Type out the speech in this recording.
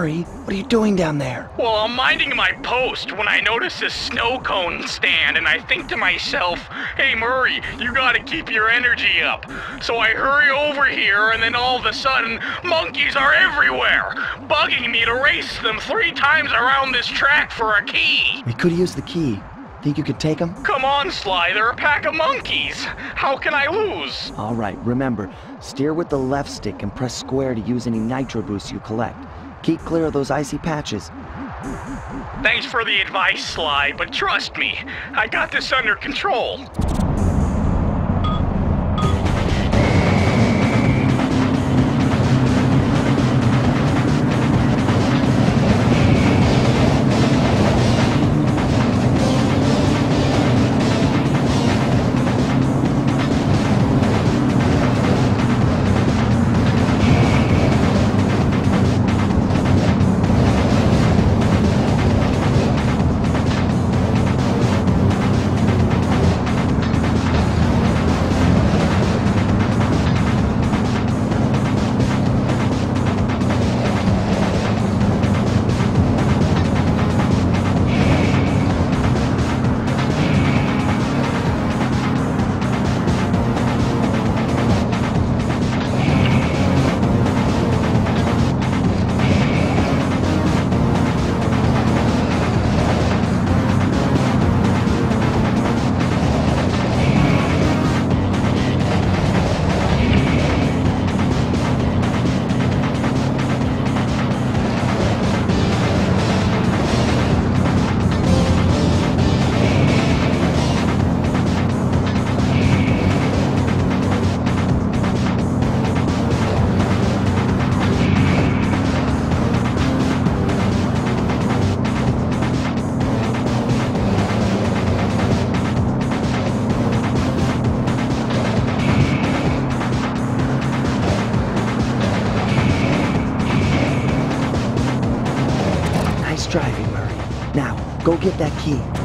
Murray, what are you doing down there? Well, I'm minding my post when I notice a snow cone stand, and I think to myself, hey Murray, you gotta keep your energy up. So I hurry over here, and then all of a sudden, monkeys are everywhere, bugging me to race them three times around this track for a key. We could use the key. Think you could take them? Come on, Sly, they're a pack of monkeys. How can I lose? All right, remember, steer with the left stick and press square to use any nitro boosts you collect. Keep clear of those icy patches. Thanks for the advice, Sly, but trust me, I got this under control. Driving, Murray. Now, go get that key.